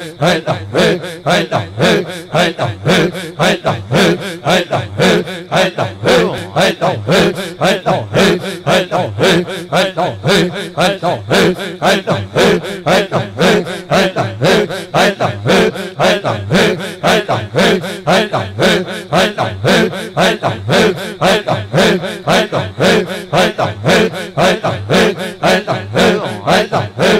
I don't know.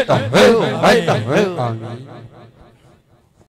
哎，等会儿。